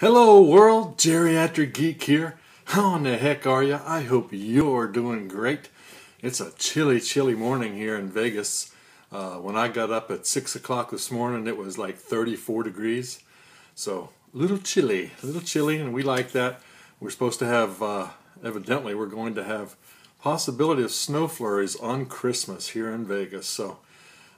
Hello world, Geriatric Geek here. How in the heck are you? I hope you're doing great. It's a chilly, chilly morning here in Vegas. Uh, when I got up at 6 o'clock this morning, it was like 34 degrees. So, a little chilly, a little chilly, and we like that. We're supposed to have, uh, evidently, we're going to have possibility of snow flurries on Christmas here in Vegas. So,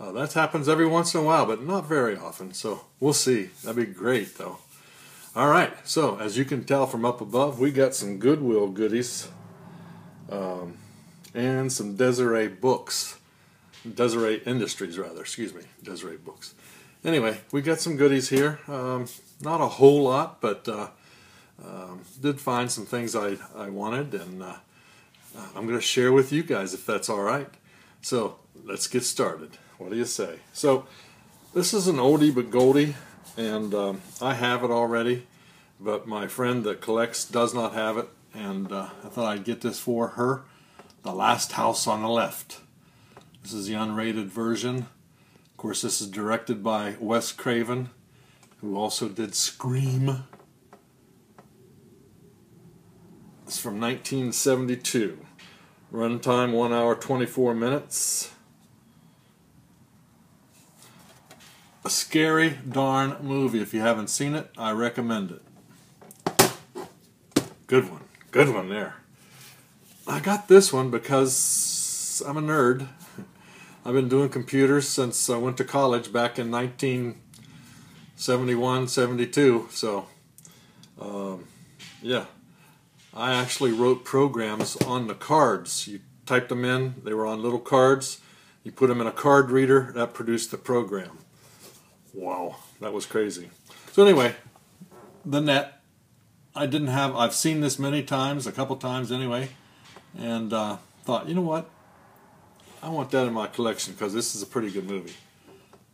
uh, that happens every once in a while, but not very often. So, we'll see. That'd be great, though. All right, so as you can tell from up above, we got some Goodwill goodies um, and some Deseret books. Deseret Industries, rather, excuse me, Deseret books. Anyway, we got some goodies here. Um, not a whole lot, but uh, um, did find some things I, I wanted, and uh, I'm going to share with you guys if that's all right. So let's get started. What do you say? So this is an oldie but goldie and um, I have it already, but my friend that collects does not have it, and uh, I thought I'd get this for her. The Last House on the Left. This is the unrated version. Of course, this is directed by Wes Craven, who also did Scream. It's from 1972. Runtime 1 hour 24 minutes. A scary darn movie. If you haven't seen it, I recommend it. Good one. Good one there. I got this one because I'm a nerd. I've been doing computers since I went to college back in 1971, 72. So, um, yeah. I actually wrote programs on the cards. You typed them in, they were on little cards. You put them in a card reader, that produced the program. Wow, that was crazy. So anyway, the net. I didn't have. I've seen this many times, a couple times anyway, and uh, thought, you know what? I want that in my collection because this is a pretty good movie.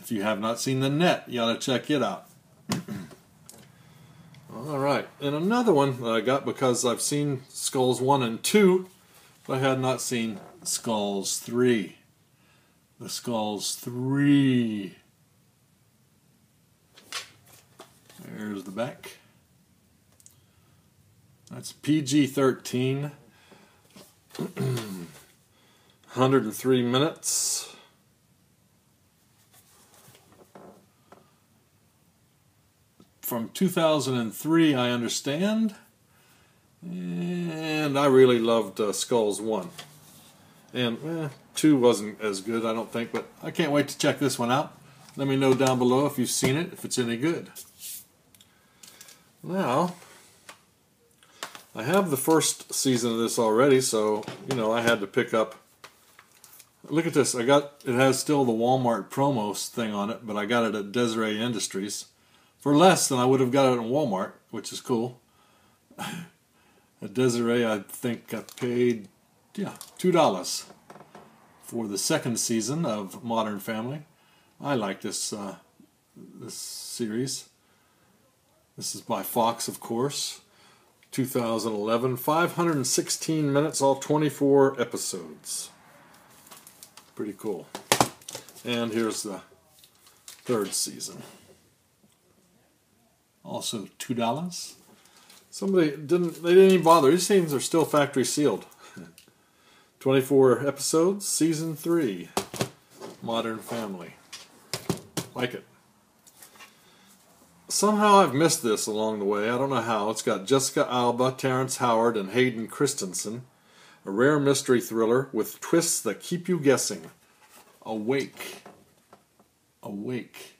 If you have not seen the net, you ought to check it out. All right, and another one that I got because I've seen Skulls 1 and 2, but I had not seen Skulls 3. The Skulls 3 There's the back. That's PG 13. 103 minutes. From 2003, I understand. And I really loved uh, Skulls 1. And eh, 2 wasn't as good, I don't think, but I can't wait to check this one out. Let me know down below if you've seen it, if it's any good. Now, I have the first season of this already, so, you know, I had to pick up. Look at this. I got, it has still the Walmart promos thing on it, but I got it at Deseret Industries for less than I would have got it at Walmart, which is cool. at Deseret, I think I paid, yeah, $2 for the second season of Modern Family. I like this, uh, this series. This is by Fox, of course. 2011. 516 minutes, all 24 episodes. Pretty cool. And here's the third season. Also $2. Somebody didn't, they didn't even bother. These things are still factory sealed. 24 episodes, season 3. Modern Family. Like it. Somehow I've missed this along the way. I don't know how. It's got Jessica Alba, Terrence Howard, and Hayden Christensen. A rare mystery thriller with twists that keep you guessing. Awake. Awake.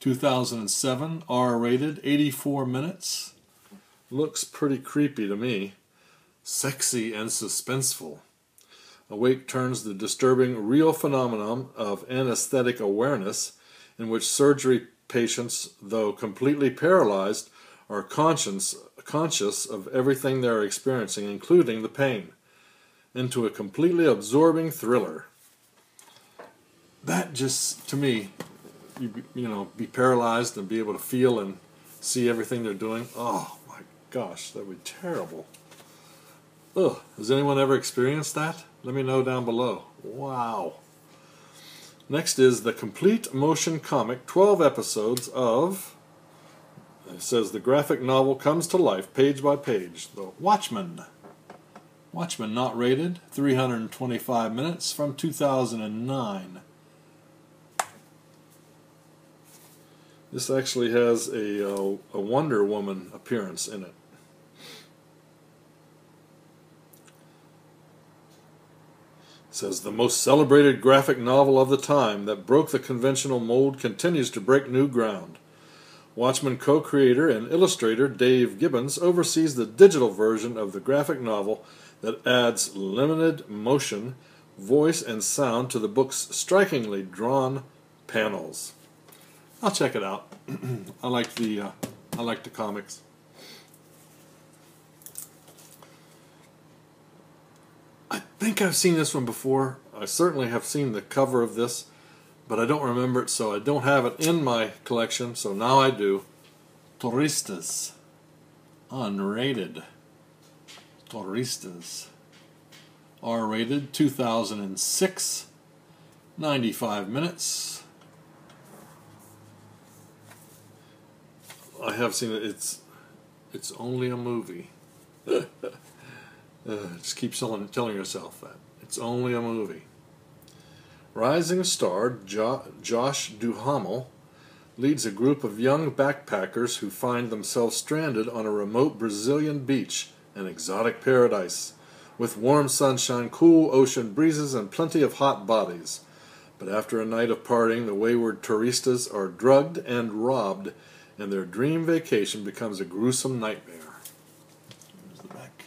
2007, R rated, 84 minutes. Looks pretty creepy to me. Sexy and suspenseful. Awake turns the disturbing real phenomenon of anesthetic awareness in which surgery patients, though completely paralyzed, are conscious, conscious of everything they're experiencing, including the pain, into a completely absorbing thriller. That just, to me, you, you know, be paralyzed and be able to feel and see everything they're doing. Oh my gosh, that would be terrible. Ugh, has anyone ever experienced that? Let me know down below. Wow. Next is the complete motion comic, 12 episodes of It says the graphic novel comes to life page by page. The Watchmen. Watchmen not rated, 325 minutes from 2009. This actually has a, uh, a Wonder Woman appearance in it. Says the most celebrated graphic novel of the time that broke the conventional mold continues to break new ground. Watchmen co creator and illustrator Dave Gibbons oversees the digital version of the graphic novel that adds limited motion, voice, and sound to the book's strikingly drawn panels. I'll check it out. I like the uh, I like the comics. I think I've seen this one before. I certainly have seen the cover of this but I don't remember it, so I don't have it in my collection, so now I do. Turistas. Unrated. Turistas. R rated, 2006. 95 minutes. I have seen it. It's it's only a movie. uh, just keep telling, telling yourself that. It's only a movie. Rising star jo Josh Duhamel leads a group of young backpackers who find themselves stranded on a remote Brazilian beach, an exotic paradise, with warm sunshine, cool ocean breezes, and plenty of hot bodies. But after a night of partying, the wayward turistas are drugged and robbed, and their dream vacation becomes a gruesome nightmare. Here's the back.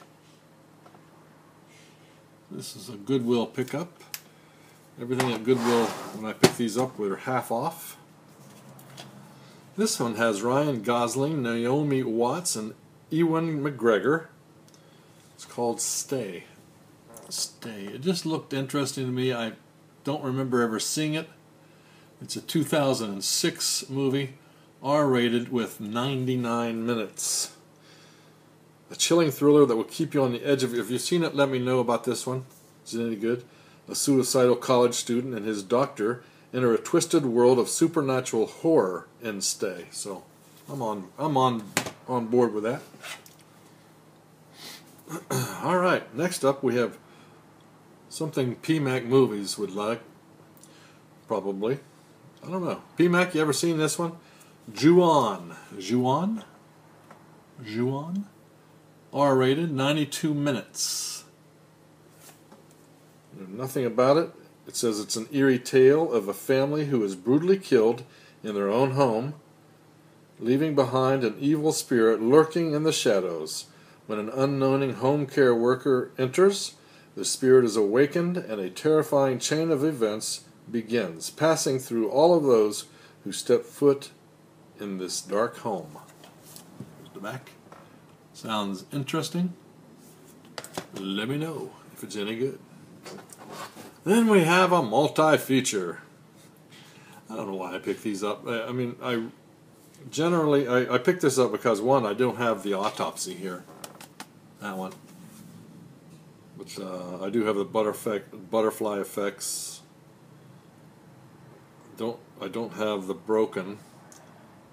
This is a Goodwill pickup. Everything at Goodwill, when I pick these up, were half off. This one has Ryan Gosling, Naomi Watts, and Ewan McGregor. It's called Stay. Stay. It just looked interesting to me. I don't remember ever seeing it. It's a 2006 movie, R-rated with 99 minutes. A chilling thriller that will keep you on the edge of it. If you've seen it, let me know about this one. Is it any good? a suicidal college student and his doctor enter a twisted world of supernatural horror and stay. So I'm on I'm on on board with that. All right, next up we have something PMAC movies would like. Probably. I don't know. PMAC, you ever seen this one? Ju-On. Ju-On? Ju-On? R rated, 92 minutes nothing about it. It says it's an eerie tale of a family who is brutally killed in their own home, leaving behind an evil spirit lurking in the shadows. When an unknowing home care worker enters, the spirit is awakened and a terrifying chain of events begins, passing through all of those who step foot in this dark home. Here's the back. Sounds interesting. Let me know if it's any good. Then we have a multi-feature. I don't know why I picked these up. I, I mean, I generally I, I picked this up because one, I don't have the autopsy here. That one. But uh, I do have the butterfly butterfly effects. Don't I don't have the broken,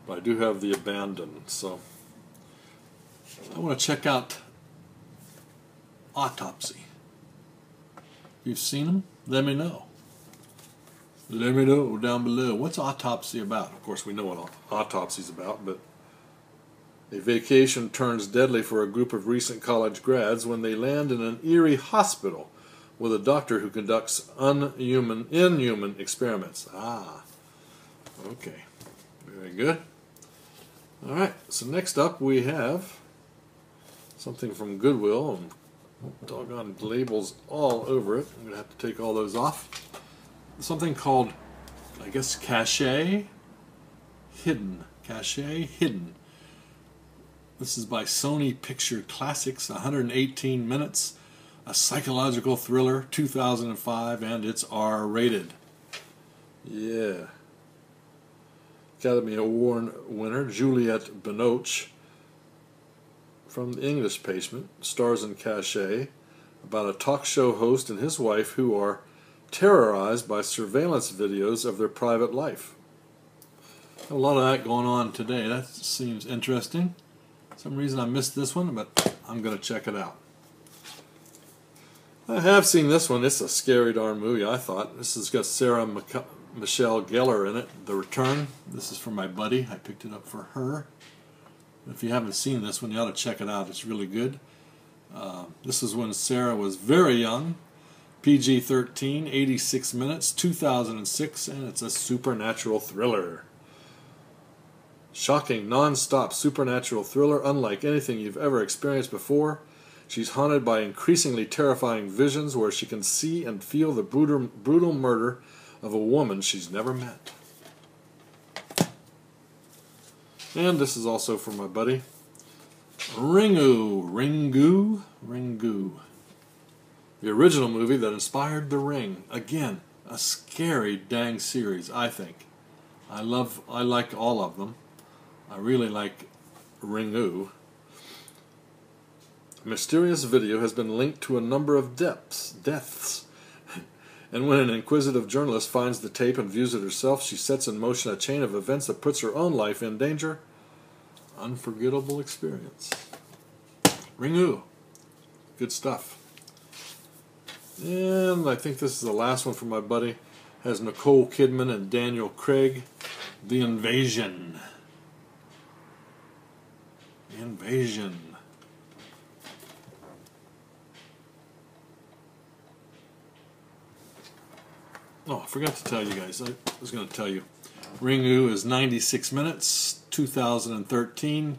but I do have the abandoned. So I want to check out autopsy. If You've seen them? Let me know. Let me know down below. What's autopsy about? Of course, we know what autopsy's about, but a vacation turns deadly for a group of recent college grads when they land in an eerie hospital with a doctor who conducts unhuman, inhuman experiments. Ah, okay. Very good. All right, so next up we have something from Goodwill. And doggone labels all over it. I'm going to have to take all those off. Something called, I guess, Cache Hidden. Cache Hidden. This is by Sony Picture Classics, 118 minutes, a psychological thriller, 2005, and it's R rated. Yeah. Academy Award winner Juliette Binoche from the English Patient, stars in Cache, about a talk show host and his wife who are terrorized by surveillance videos of their private life. A lot of that going on today. That seems interesting. some reason I missed this one, but I'm going to check it out. I have seen this one. It's a scary darn movie, I thought. This has got Sarah Michelle Gellar in it. The Return. This is for my buddy. I picked it up for her. If you haven't seen this one, you ought to check it out. It's really good. Uh, this is when Sarah was very young. PG 13, 86 minutes, 2006, and it's a supernatural thriller. Shocking, non stop supernatural thriller unlike anything you've ever experienced before. She's haunted by increasingly terrifying visions where she can see and feel the brutal, brutal murder of a woman she's never met. And this is also from my buddy Ringu, Ringu, Ringu. The original movie that inspired The Ring. Again, a scary dang series, I think. I love, I like all of them. I really like Ringu. Mysterious video has been linked to a number of deaths, deaths. And when an inquisitive journalist finds the tape and views it herself, she sets in motion a chain of events that puts her own life in danger. Unforgettable experience. Ringu. Good stuff. And I think this is the last one from my buddy. Has Nicole Kidman and Daniel Craig. The Invasion. The Invasion. Oh, I forgot to tell you guys. I was going to tell you. Ringu is 96 minutes, 2013.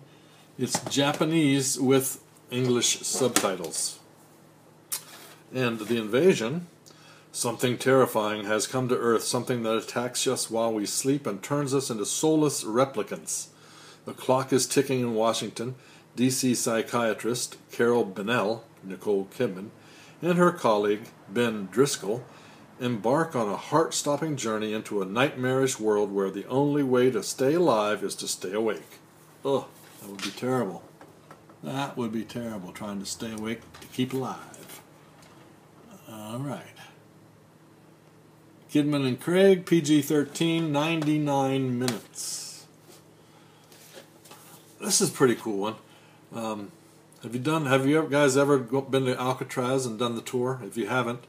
It's Japanese with English subtitles. And the invasion, something terrifying has come to Earth, something that attacks us while we sleep and turns us into soulless replicants. The clock is ticking in Washington. DC psychiatrist Carol Bennell, Nicole Kidman, and her colleague Ben Driscoll embark on a heart stopping journey into a nightmarish world where the only way to stay alive is to stay awake. Ugh, that would be terrible. That would be terrible, trying to stay awake to keep alive. All right. Kidman and Craig, PG 13, 99 minutes. This is pretty cool one. Um, have you done? Have you guys ever been to Alcatraz and done the tour? If you haven't,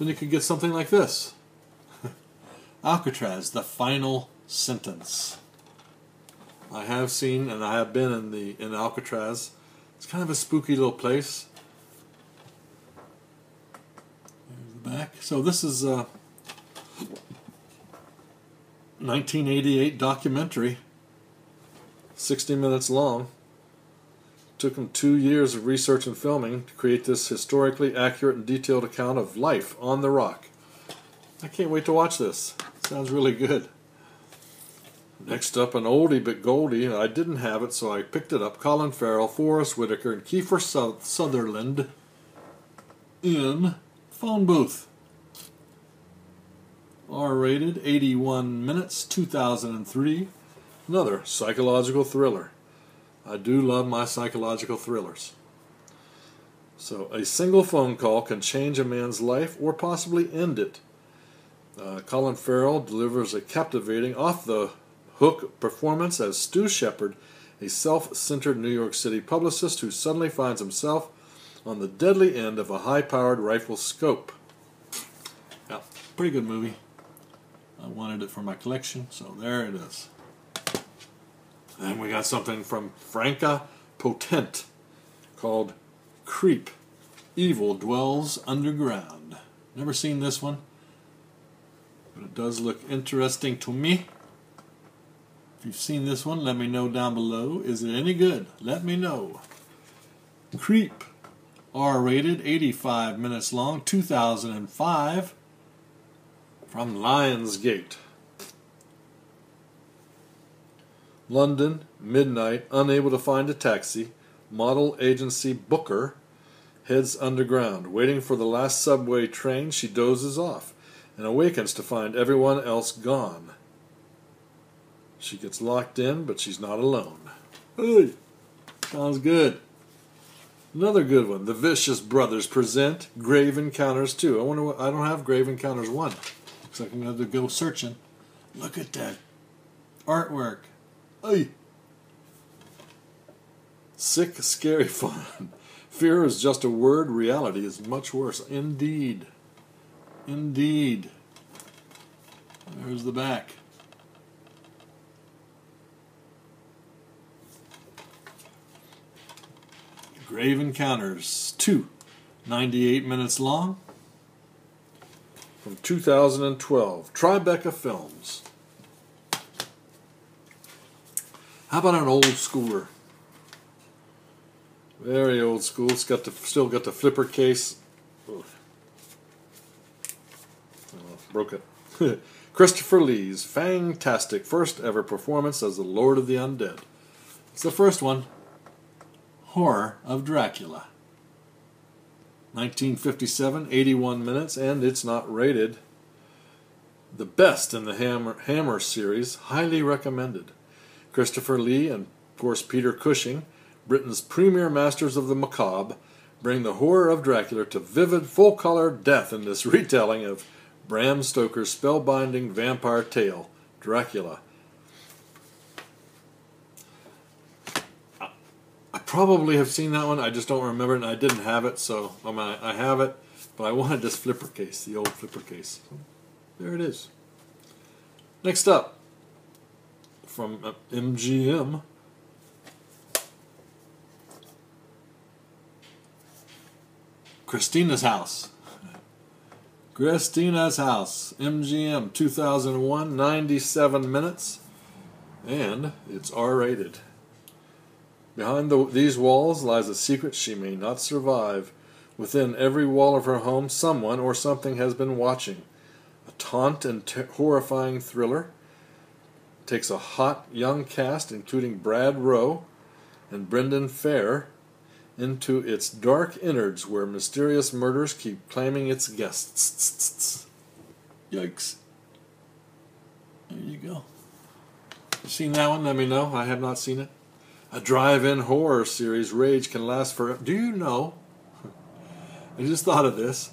then you could get something like this Alcatraz, the final sentence. I have seen and I have been in the in Alcatraz. It's kind of a spooky little place. There's the back. So this is a 1988 documentary, 60 minutes long took him two years of research and filming to create this historically accurate and detailed account of life on the rock. I can't wait to watch this. Sounds really good. Next up, an oldie but goldie. I didn't have it, so I picked it up. Colin Farrell, Forest Whitaker, and Kiefer Sutherland in Phone Booth. R rated, 81 minutes, 2003. Another psychological thriller. I do love my psychological thrillers. So, a single phone call can change a man's life or possibly end it. Uh, Colin Farrell delivers a captivating, off the hook performance as Stu Shepard, a self centered New York City publicist who suddenly finds himself on the deadly end of a high powered rifle scope. Yeah, pretty good movie. I wanted it for my collection, so there it is. Then we got something from Franka Potente called Creep. Evil Dwells Underground. Never seen this one, but it does look interesting to me. If you've seen this one, let me know down below. Is it any good? Let me know. Creep. R rated, 85 minutes long, 2005. From Lionsgate. London, midnight, unable to find a taxi. Model agency Booker heads underground. Waiting for the last subway train, she dozes off and awakens to find everyone else gone. She gets locked in, but she's not alone. Hey, sounds good. Another good one. The Vicious Brothers present Grave Encounters 2. I wonder what, I don't have Grave Encounters 1 because I'm going to go searching. Look at that artwork. Ay. Sick, scary fun. Fear is just a word, reality is much worse. Indeed. Indeed. There's the back. Grave Encounters 2, 98 minutes long, from 2012. Tribeca Films. How about an old schooler? Very old school. It's got the still got the flipper case. Oh, broke it. Christopher Lee's fantastic first ever performance as the Lord of the Undead. It's the first one. Horror of Dracula. 1957, 81 minutes, and it's not rated. The best in the Hammer, Hammer series, highly recommended. Christopher Lee and, of course, Peter Cushing, Britain's premier masters of the macabre, bring the horror of Dracula to vivid, full color death in this retelling of Bram Stoker's spellbinding vampire tale, Dracula, I probably have seen that one. I just don't remember it, and I didn't have it, so oh I, mean, I have it, but I wanted this flipper case, the old flipper case. There it is. Next up, from MGM. Uh, Christina's House. Christina's House, MGM 2001, 97 minutes, and it's R rated. Behind the, these walls lies a secret she may not survive. Within every wall of her home, someone or something has been watching. A taunt and horrifying thriller. Takes a hot young cast, including Brad Rowe and Brendan Fehr, into its dark innards where mysterious murders keep claiming its guests. Yikes. There you go. You seen that one? Let me know. I have not seen it. A drive-in horror series, Rage, can last forever. Do you know? I just thought of this.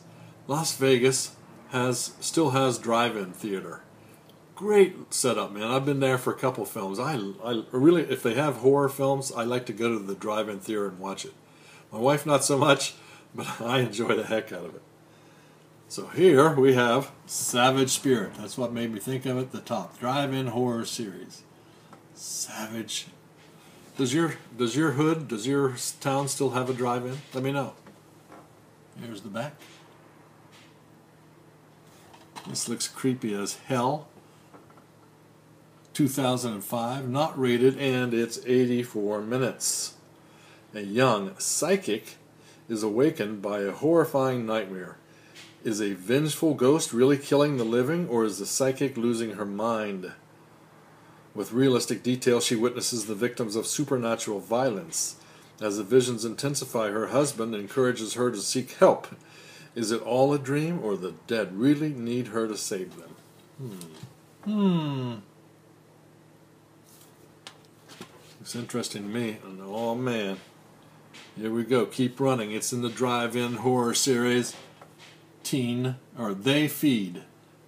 Las Vegas has still has drive-in theater. Great setup, man. I've been there for a couple films. I, I really, if they have horror films, I like to go to the drive-in theater and watch it. My wife, not so much, but I enjoy the heck out of it. So here we have Savage Spirit. That's what made me think of it. The top drive-in horror series. Savage does your does your hood does your town still have a drive-in? Let me know. Here's the back. This looks creepy as hell. 2005, not rated, and it's 84 minutes. A young psychic is awakened by a horrifying nightmare. Is a vengeful ghost really killing the living, or is the psychic losing her mind? With realistic detail, she witnesses the victims of supernatural violence. As the visions intensify, her husband encourages her to seek help. Is it all a dream, or the dead really need her to save them? Hmm. Hmm. It's interesting to me. And, Oh man. Here we go. Keep running. It's in the drive-in horror series. Teen or They Feed.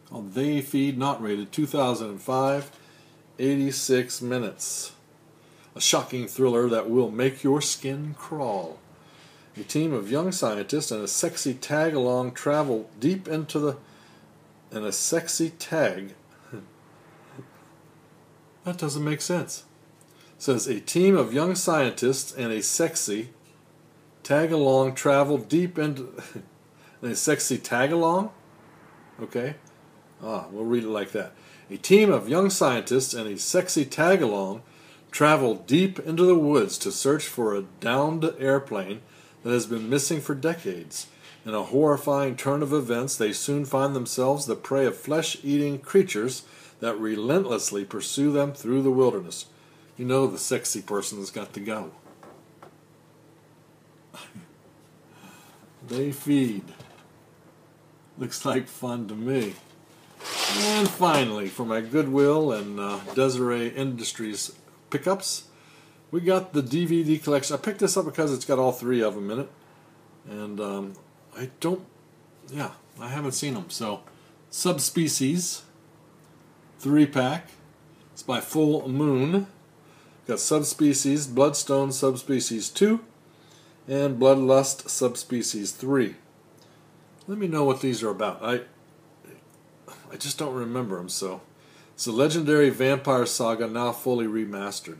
Called They Feed, not rated. 2005. 86 minutes. A shocking thriller that will make your skin crawl. A team of young scientists and a sexy tag along travel deep into the. and a sexy tag. that doesn't make sense. Says a team of young scientists and a sexy tag along travel deep into. a sexy tag along? Okay. Ah, we'll read it like that. A team of young scientists and a sexy tag along travel deep into the woods to search for a downed airplane that has been missing for decades. In a horrifying turn of events, they soon find themselves the prey of flesh eating creatures that relentlessly pursue them through the wilderness. You know the sexy person has got to go. they feed. Looks like fun to me. And finally, for my Goodwill and uh, Deseret Industries pickups, we got the DVD collection. I picked this up because it's got all three of them in it. And um, I don't, yeah, I haven't seen them. So, Subspecies, three pack. It's by Full Moon. Got subspecies Bloodstone subspecies 2 and Bloodlust subspecies 3. Let me know what these are about. I I just don't remember them, so it's a legendary vampire saga now fully remastered.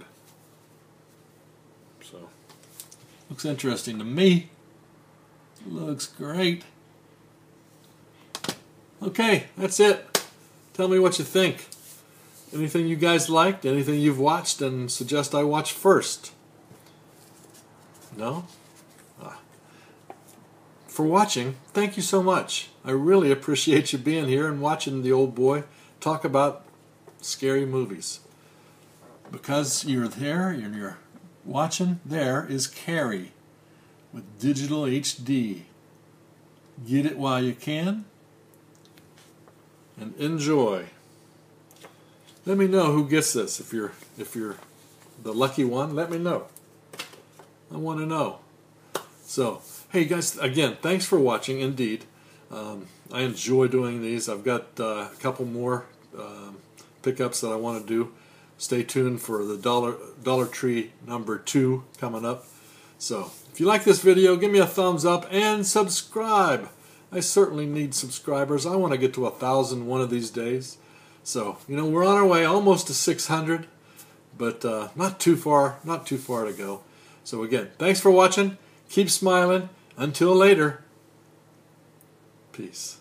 So looks interesting to me. Looks great. Okay, that's it. Tell me what you think. Anything you guys liked? Anything you've watched and suggest I watch first? No? Ah. For watching, thank you so much. I really appreciate you being here and watching the old boy talk about scary movies. Because you're there and you're watching, there is Carrie with digital HD. Get it while you can and enjoy. Let me know who gets this. If you're if you're the lucky one, let me know. I want to know. So, hey guys, again, thanks for watching. Indeed, um, I enjoy doing these. I've got uh, a couple more um, pickups that I want to do. Stay tuned for the Dollar Dollar Tree number two coming up. So, if you like this video, give me a thumbs up and subscribe. I certainly need subscribers. I want to get to a thousand one of these days. So, you know, we're on our way almost to 600, but uh, not too far, not too far to go. So again, thanks for watching. Keep smiling. Until later, peace.